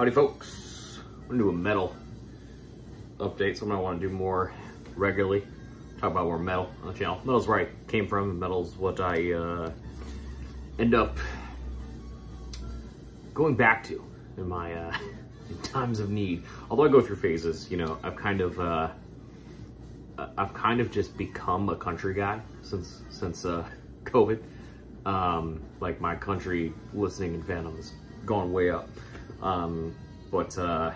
Howdy folks, I'm gonna do a metal update, something I'm gonna wanna do more regularly. Talk about more metal on the channel. Metal's where I came from, metal's what I uh, end up going back to in my uh, in times of need. Although I go through phases, you know, I've kind of uh, I've kind of just become a country guy since since uh, COVID. Um, like my country listening and fandom has gone way up. Um, but uh,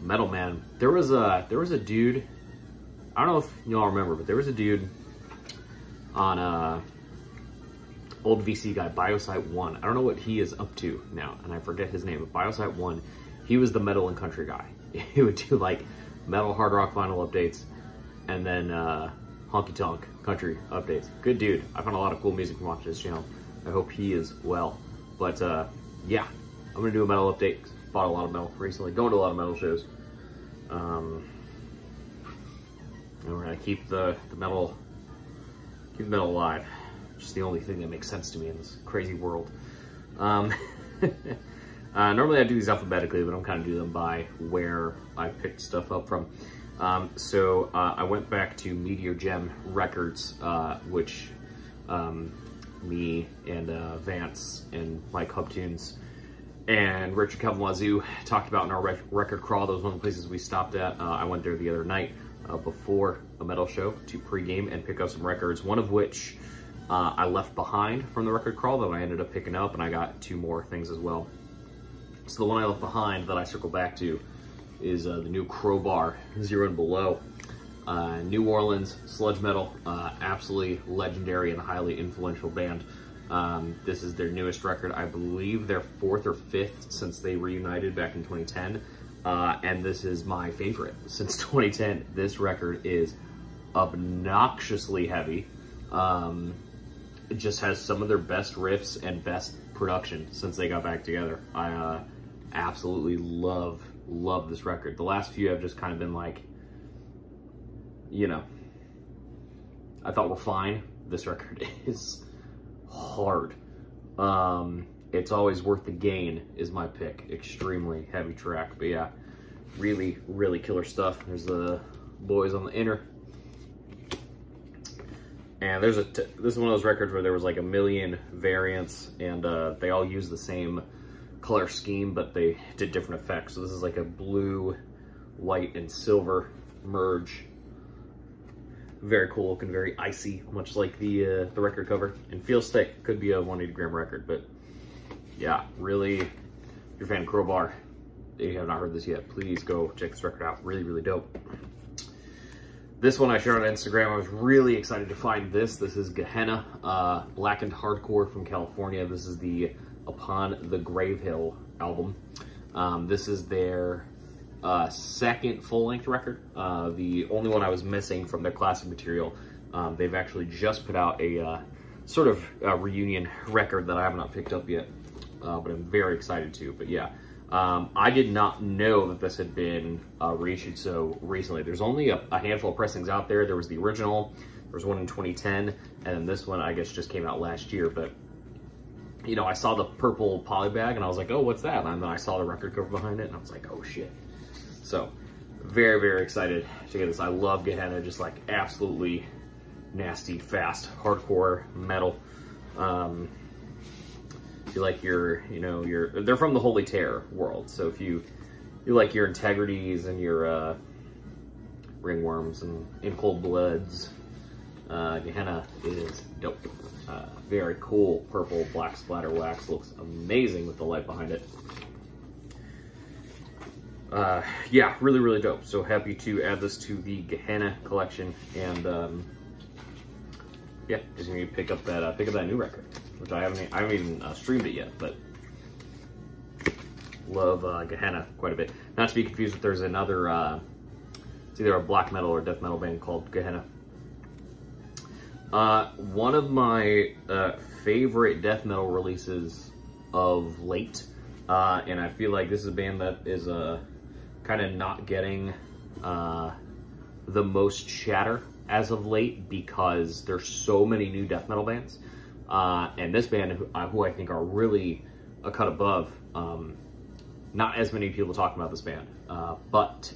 Metal Man, there was a there was a dude. I don't know if y'all remember, but there was a dude on uh, old VC guy, Biosite One. I don't know what he is up to now, and I forget his name. But Biosite One, he was the metal and country guy. He would do like metal hard rock vinyl updates, and then uh, honky tonk country updates. Good dude. I found a lot of cool music from watching his channel. I hope he is well. But uh, yeah, I'm gonna do a metal update. Bought a lot of metal recently. Going to a lot of metal shows. Um, and we're gonna keep the, the metal keep the metal alive. Just the only thing that makes sense to me in this crazy world. Um, uh, normally I do these alphabetically, but I'm kind of doing them by where I picked stuff up from. Um, so uh, I went back to Meteor Gem Records, uh, which um, me and uh, Vance and Mike Hubtunes and Richard Kalamazoo talked about in our rec record crawl. That was one of the places we stopped at. Uh, I went there the other night uh, before a metal show to pregame and pick up some records, one of which uh, I left behind from the record crawl that I ended up picking up, and I got two more things as well. So the one I left behind that I circle back to is uh, the new Crowbar Zero and Below. Uh, New Orleans sludge metal, uh, absolutely legendary and highly influential band. Um, this is their newest record, I believe their fourth or fifth since they reunited back in 2010. Uh, and this is my favorite since 2010. This record is obnoxiously heavy. Um, it just has some of their best riffs and best production since they got back together. I uh, absolutely love, love this record. The last few have just kind of been like, you know, I thought were fine. This record is hard. Um, it's always worth the gain is my pick. Extremely heavy track, but yeah, really, really killer stuff. There's the boys on the inner. And there's a, this is one of those records where there was like a million variants and uh, they all use the same color scheme, but they did different effects. So this is like a blue, white, and silver merge very cool looking, very icy, much like the uh, the record cover, and feels thick. Could be a 180 gram record, but yeah, really, if you're a fan of Crowbar, if you have not heard this yet, please go check this record out. Really, really dope. This one I shared on Instagram. I was really excited to find this. This is Gehenna, uh, Blackened Hardcore from California. This is the Upon the Grave Hill album. Um, this is their uh, second full-length record. Uh, the only one I was missing from their classic material. Um, they've actually just put out a uh, sort of reunion record that I have not picked up yet, uh, but I'm very excited to. But yeah, um, I did not know that this had been uh, reissued so recently. There's only a, a, handful of pressings out there. There was the original, there was one in 2010, and then this one I guess just came out last year. But you know, I saw the purple poly bag and I was like, oh, what's that? And then I saw the record cover behind it and I was like, oh shit. So very, very excited to get this. I love Gehenna, just like absolutely nasty, fast, hardcore metal. Um, if you like your, you know, your, they're from the Holy Terror world. So if you, you like your integrities and your uh, ringworms and in cold bloods, uh, Gehenna is dope. Uh, very cool purple black splatter wax. Looks amazing with the light behind it uh, yeah, really, really dope. So happy to add this to the Gehenna collection, and um, yeah, just gonna pick up that uh, pick up that new record, which I haven't I haven't even uh, streamed it yet, but love uh, Gehenna quite a bit. Not to be confused with there's another uh, it's either a black metal or death metal band called Gehenna. Uh, one of my uh, favorite death metal releases of late, uh, and I feel like this is a band that is a uh, kind of not getting uh, the most chatter as of late because there's so many new death metal bands. Uh, and this band, who, uh, who, I think are really a cut above, um, not as many people talking about this band, uh, but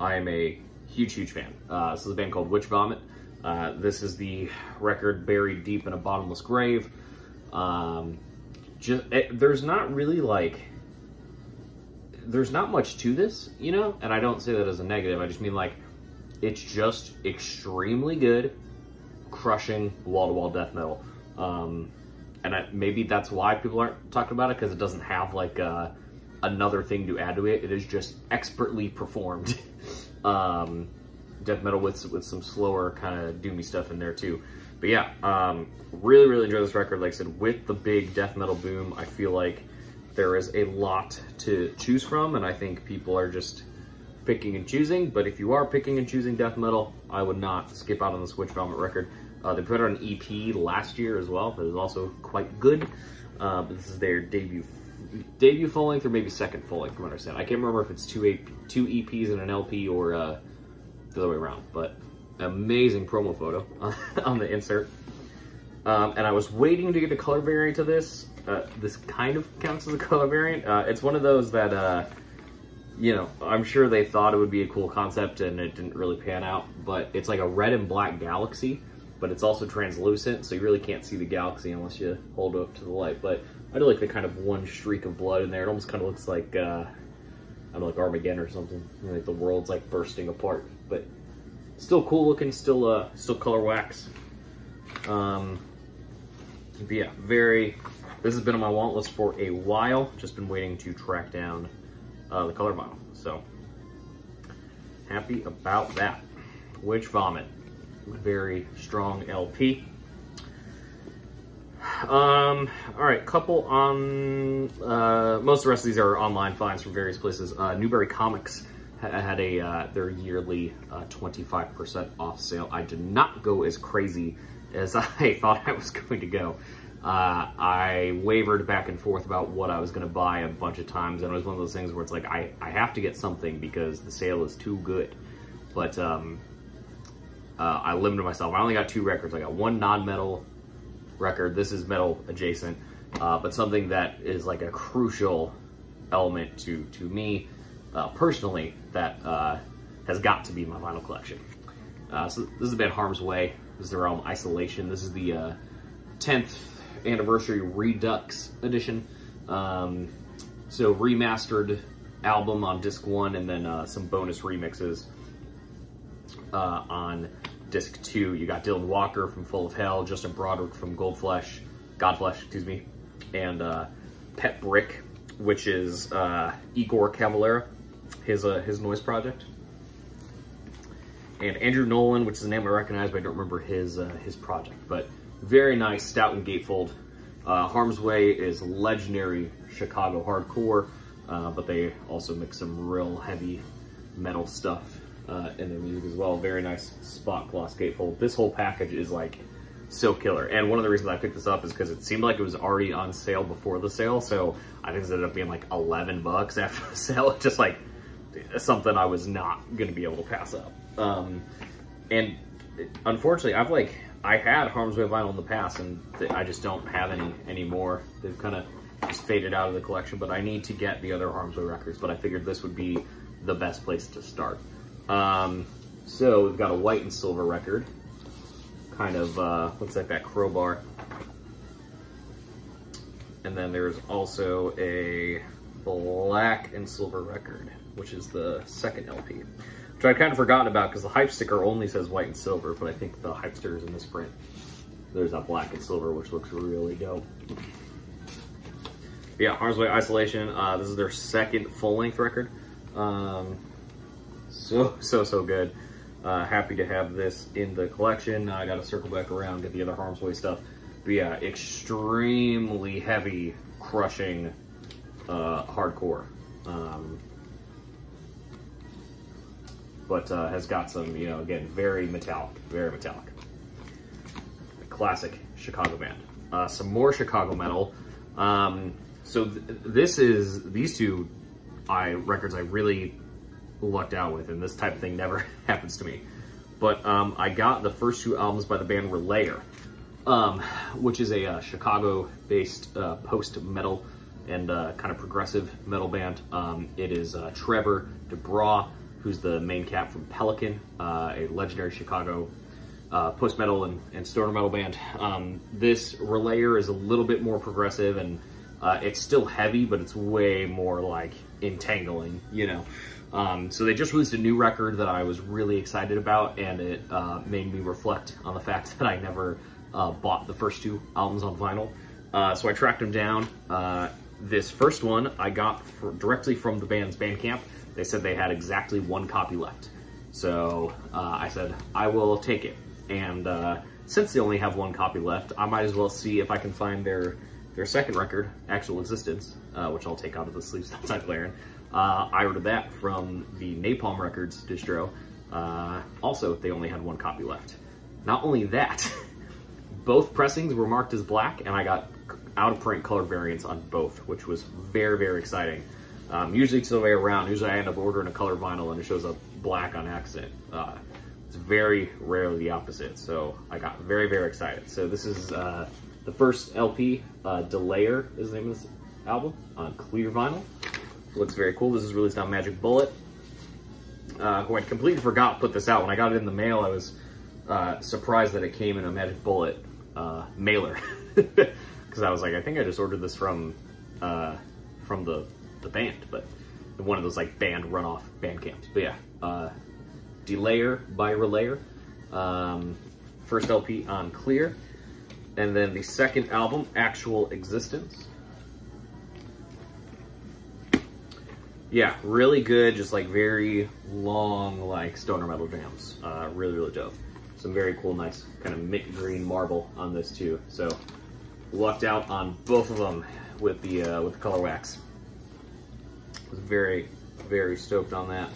I am a huge, huge fan. Uh, this is a band called Witch Vomit. Uh, this is the record buried deep in a bottomless grave. Um, just it, there's not really like there's not much to this, you know, and I don't say that as a negative. I just mean like it's just extremely good, crushing wall to wall death metal. Um, and I, maybe that's why people aren't talking about it because it doesn't have like uh, another thing to add to it. It is just expertly performed um, death metal with with some slower kind of doomy stuff in there too. But yeah, um, really really enjoy this record. Like I said, with the big death metal boom, I feel like there is a lot to choose from, and I think people are just picking and choosing. But if you are picking and choosing death metal, I would not skip out on the Witch Vomit record. Uh, they put out an EP last year as well, but it's also quite good. Uh, but this is their debut debut full length or maybe second full length, from what I understand. I can't remember if it's two AP, two EPs and an LP or uh, the other way around. But amazing promo photo on the insert. Um, and I was waiting to get a color variant of this. Uh, this kind of counts as a color variant. Uh, it's one of those that, uh, you know, I'm sure they thought it would be a cool concept and it didn't really pan out. But it's like a red and black galaxy but it's also translucent, so you really can't see the galaxy unless you hold it up to the light. But I do like the kind of one streak of blood in there. It almost kind of looks like, uh, I don't know, like Armageddon or something. Like the world's like bursting apart, but still cool looking, still uh, still color wax. Um, but yeah, very. This has been on my want list for a while. Just been waiting to track down uh, the color vinyl. So happy about that. Witch Vomit very strong LP. Um, all right, couple on, uh, most of the rest of these are online finds from various places. Uh, Newbury Comics had a, uh, their yearly 25% uh, off sale. I did not go as crazy as I thought I was going to go. Uh, I wavered back and forth about what I was going to buy a bunch of times, and it was one of those things where it's like, I, I have to get something because the sale is too good. But, um, uh, I limited myself. I only got two records. I got one non-metal record. This is metal adjacent, uh, but something that is like a crucial element to to me uh, personally that uh, has got to be my vinyl collection. Uh, so this is a band Harm's Way. This is their album Isolation. This is the 10th uh, anniversary Redux edition. Um, so remastered album on disc one, and then some bonus remixes uh, on disc two. You got Dylan Walker from Full of Hell, Justin Broadrick from Goldflesh, Godflesh, excuse me, and uh, Petbrick, which is uh, Igor Cavalera, his uh, his noise project. And Andrew Nolan, which is a name I recognize, but I don't remember his uh, his project. But very nice, Stoughton gatefold. Uh, Harm's Way is legendary Chicago hardcore, uh, but they also mix some real heavy metal stuff uh, in their music as well. Very nice spot gloss gatefold. This whole package is like so killer. And one of the reasons I picked this up is because it seemed like it was already on sale before the sale. So I think it ended up being like 11 bucks after the sale. Just like something I was not going to be able to pass up. Um, and unfortunately, I've like, I had Harm's Way vinyl in the past and I just don't have any anymore. They've kind of just faded out of the collection, but I need to get the other Harm's Way records. But I figured this would be the best place to start. Um, so we've got a white and silver record. Kind of uh, looks like that crowbar. And then there's also a black and silver record, which is the second LP. Which I'd kind of forgotten about because the hype sticker only says white and silver, but I think the hype sticker is in this print. There's that black and silver, which looks really dope. Yeah, Harm's Way Isolation. Uh, this is their second full-length record. Um, so, so, so good. Uh, happy to have this in the collection. I got to circle back around, get the other Harm's Way stuff. But yeah, extremely heavy, crushing, uh, hardcore. Um, but uh, has got some, you know, again, very metallic, very metallic. Classic Chicago band. Uh, some more Chicago metal. Um, so th this is, these two I records I really lucked out with, and this type of thing never happens to me. But um, I got the first two albums by the band Relayer, um, which is a uh, Chicago-based uh, post-metal and uh, kind of progressive metal band. Um, it is uh, Trevor de Brauw, who's the main cap from Pelican, uh, a legendary Chicago uh, post metal and, and stoner metal band. Um, this relayer is a little bit more progressive and uh, it's still heavy, but it's way more like entangling, you know. Um, so they just released a new record that I was really excited about, and it uh, made me reflect on the fact that I never uh, bought the first two albums on vinyl. Uh, so I tracked them down. Uh, this first one I got for, directly from the band's Bandcamp. They said they had exactly one copy left. So uh, I said, I will take it. And uh, since they only have one copy left, I might as well see if I can find their their second record, Actual Existence, uh, which I'll take out of the sleeves outside glaring. Uh, I ordered that from the Napalm Records distro. Uh, also, they only had one copy left. Not only that, both pressings were marked as black, and I got out of print color variants on both, which was very, very exciting. Um, usually it's the way around. Usually I end up ordering a color vinyl and it shows up black on accident. Uh, it's very rarely the opposite, so I got very, very excited. So this is uh, the first LP, uh, Delayer is the name of this album, on clear vinyl. Looks very cool. This is released on Magic Bullet. Uh, I completely forgot to put this out. When I got it in the mail, I was uh, surprised that it came in a Magic Bullet uh, mailer. Because I was like, I think I just ordered this from uh, from the, the band, but one of those like band runoff band camps. But yeah, uh, Delayer by Relayer. Um, first LP on Clear. And then the second album, Actual Existence. Yeah, really good, just like very long, like stoner metal jams. Uh, really, really dope. Some very cool, nice kind of mint green marble on this too. So lucked out on both of them with the uh, with the color wax. Was very, very stoked on that.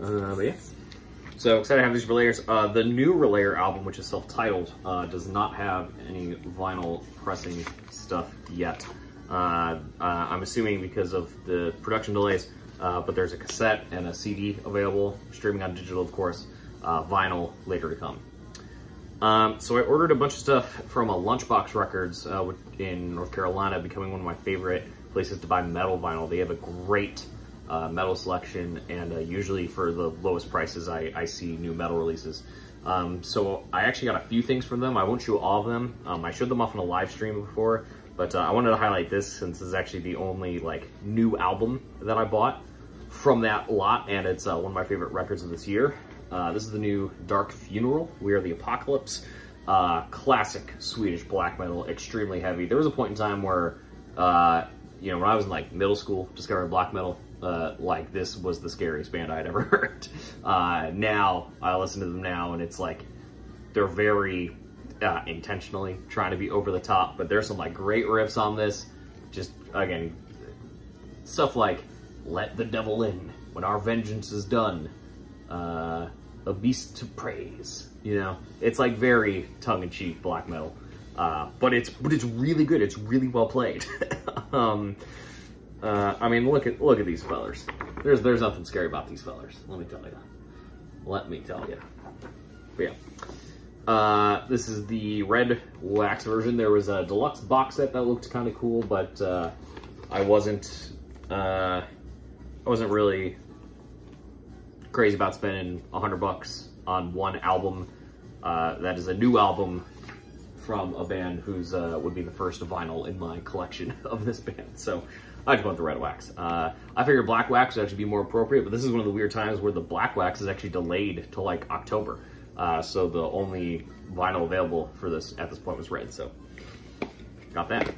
Uh, but yeah. So excited to have these relayers. Uh, the new relayer album, which is self-titled, uh, does not have any vinyl pressing stuff yet. Uh, uh I'm assuming because of the production delays, uh, but there's a cassette and a CD available, streaming on digital, of course, vinyl later to come. Um, so I ordered a bunch of stuff from a Lunchbox Records in North Carolina, becoming one of my favorite places to buy metal vinyl. They have a great uh, metal selection, and uh, usually for the lowest prices, I, I see new metal releases. Um, so I actually got a few things from them. I won't show all of them. Um, I showed them off in a live stream before, but uh, I wanted to highlight this since this is actually the only like new album that I bought from that lot, and it's uh, one of my favorite records of this year. Uh, this is the new Dark Funeral, We Are the Apocalypse. Uh, classic Swedish black metal, extremely heavy. There was a point in time where, you know, when I was in like middle school, discovering black metal, uh, like this was the scariest band I'd ever heard. Uh, now I listen to them now and it's like they're very uh, intentionally trying to be over the top, but there's some like great riffs on this. Just again, stuff like "Let the Devil In" when our vengeance is done, uh, a beast to praise. You know, it's like very tongue in cheek black metal, uh, but it's but it's really good. It's really well played. um, uh, I mean, look at look at these fellers. There's there's nothing scary about these fellers. Let me tell you. Let me tell you. But yeah. Uh, this is the red wax version. There was a deluxe box set that looked kind of cool, but uh, I wasn't uh, I wasn't really crazy about spending a hundred bucks on one album. Uh, that is a new album from a band who's uh, would be the first vinyl in my collection of this band. So I just went the red wax. Uh, I figured black wax would actually be more appropriate, but this is one of the weird times where the black wax is actually delayed to like October. Uh, so the only vinyl available for this at this point was red, so got that.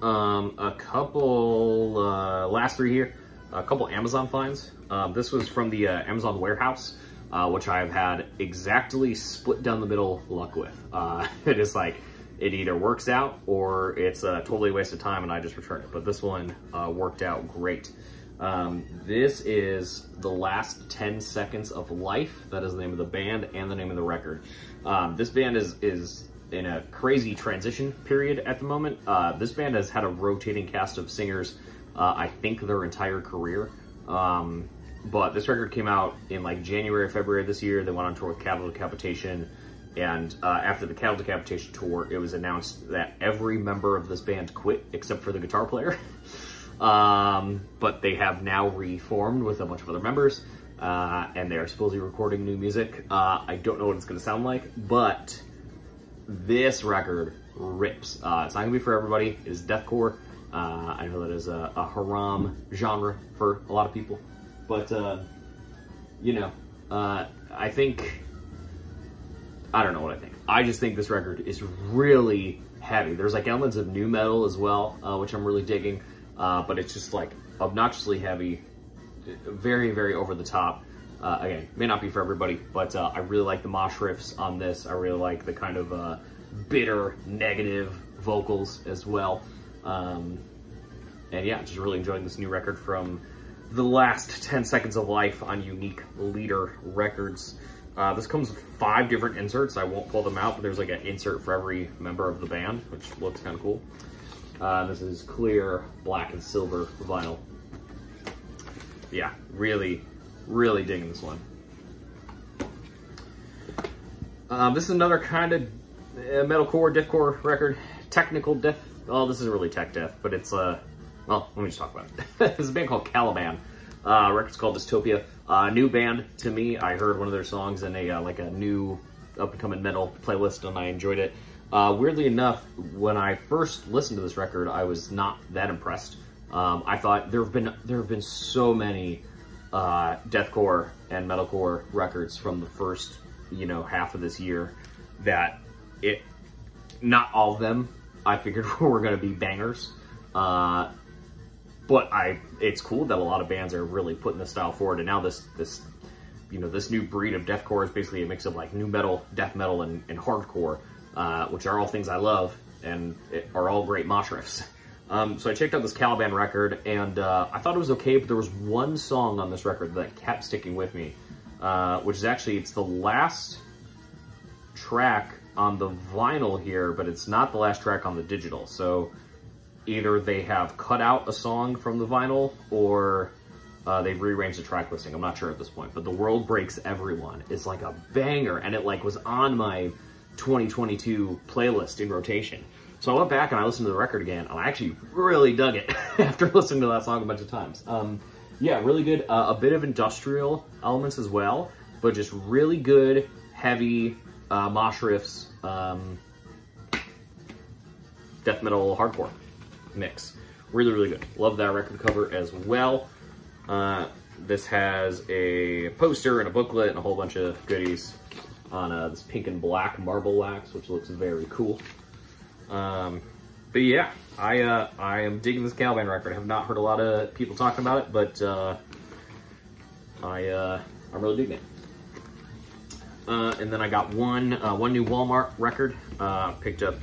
Um, a couple, uh, last three here, a couple Amazon finds. Um, this was from the uh, Amazon warehouse, uh, which I have had exactly split down the middle luck with. Uh, it is like, it either works out or it's a totally waste of time and I just return it. But this one uh, worked out great. Um, this is The Last 10 Seconds of Life. That is the name of the band and the name of the record. Um, this band is, is in a crazy transition period at the moment. Uh, this band has had a rotating cast of singers, uh, I think their entire career. Um, but this record came out in like January, February this year. They went on tour with Cattle Decapitation And uh, after the Cattle Decapitation tour, it was announced that every member of this band quit except for the guitar player. um, but they have now reformed with a bunch of other members, uh, and they are supposedly recording new music. Uh, I don't know what it's going to sound like, but this record rips. Uh, it's not going to be for everybody. It is deathcore. Uh, I know that is a, a, haram genre for a lot of people, but uh, you know, uh, I think I don't know what I think. I just think this record is really heavy. There's like elements of nu metal as well, uh, which I'm really digging, uh, but it's just like obnoxiously heavy, very, very over the top. Uh, again, may not be for everybody, but I really like the mosh riffs on this. I really like the kind of bitter, negative vocals as well. Um, and yeah, just really enjoying this new record from the last 10 seconds of life on Unique Leader Records. Uh, this comes with five different inserts. I won't pull them out, but there's like an insert for every member of the band, which looks kind of cool. Uh, this is clear, black, and silver vinyl. Yeah, really, really digging this one. Um, this is another kind of uh, metalcore, deathcore record. Technical death. Oh, this isn't really tech death, but it's, uh, well, let me just talk about it. There's a band called Caliban. Uh, record's called Dystopia. Uh, new band to me. I heard one of their songs in a uh, like a new up and coming metal playlist, and I enjoyed it. Uh, weirdly enough, when I first listened to this record, I was not that impressed. Um, I thought there have been there have been so many uh, deathcore and metalcore records from the first you know half of this year that it not all of them I figured we were going to be bangers. Uh, but I, it's cool that a lot of bands are really putting this style forward. And now this, this, you know, this new breed of deathcore is basically a mix of like nu metal, death metal, and, and hardcore, uh, which are all things I love and are all great mosh riffs. Um, so I checked out this Caliban record, and uh, I thought it was okay, but there was one song on this record that kept sticking with me, uh, which is actually, it's the last track on the vinyl here, but it's not the last track on the digital. So either they have cut out a song from the vinyl or uh, they've rearranged the track listing. I'm not sure at this point, but The World Breaks Everyone is like a banger and it like was on my 2022 playlist in rotation. So I went back and I listened to the record again and I actually really dug it after listening to that song a bunch of times. Um, yeah, really good. Uh, a bit of industrial elements as well, but just really good, heavy uh, mosh riffs, um, death metal, hardcore mix. Really, really good. Love that record cover as well. Uh, this has a poster and a booklet and a whole bunch of goodies on uh, this pink and black marble wax, which looks very cool. Um, but yeah, I uh, I am digging this Caliban record. I have not heard a lot of people talking about it, but uh, I uh, I'm really digging it. Uh, and then I got one uh, one new Walmart record. Uh, picked up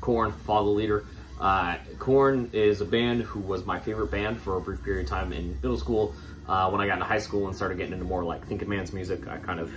Korn, Follow the Leader. Uh, Korn is a band who was my favorite band for a brief period of time in middle school. Uh, when I got into high school and started getting into more like thinking man's music, I kind of,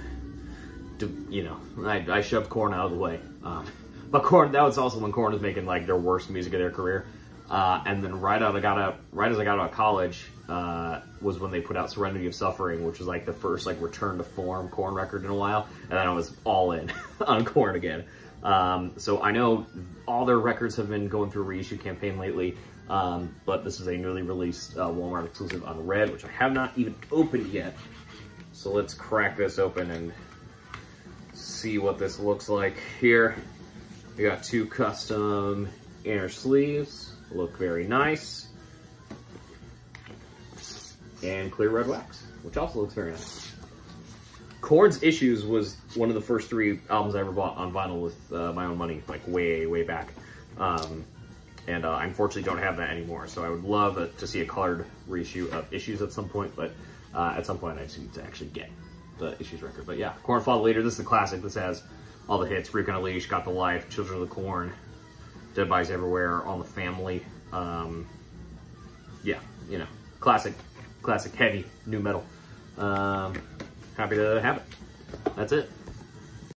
you know, I, I shoved Korn out of the way. Um, but Korn, that was also when Korn was making like their worst music of their career. Uh, and then right out I got out, right as I got out of college, uh, was when they put out Serenity of Suffering, which was like the first like return to form Korn record in a while. And then I was all in on Korn again. Um, so I know all their records have been going through a reissue campaign lately, um, but this is a newly released uh, Walmart exclusive on Red, which I have not even opened yet. So let's crack this open and see what this looks like here. We got two custom inner sleeves, look very nice. And clear red wax, which also looks very nice. Korn's Issues was one of the first three albums I ever bought on vinyl with uh, my own money, like way, way back. Um, and uh, I unfortunately don't have that anymore, so I would love uh, to see a colored reissue of Issues at some point, but uh, at some point I just need to actually get the Issues record. But yeah, Korn Follow Leader, this is the classic. This has all the hits, Freak on a Leash, Got the Life, Children of the Corn, Dead Bodies Everywhere, All the Family. Um, yeah, you know, classic, classic heavy nu metal. Um, happy to have it. That's it.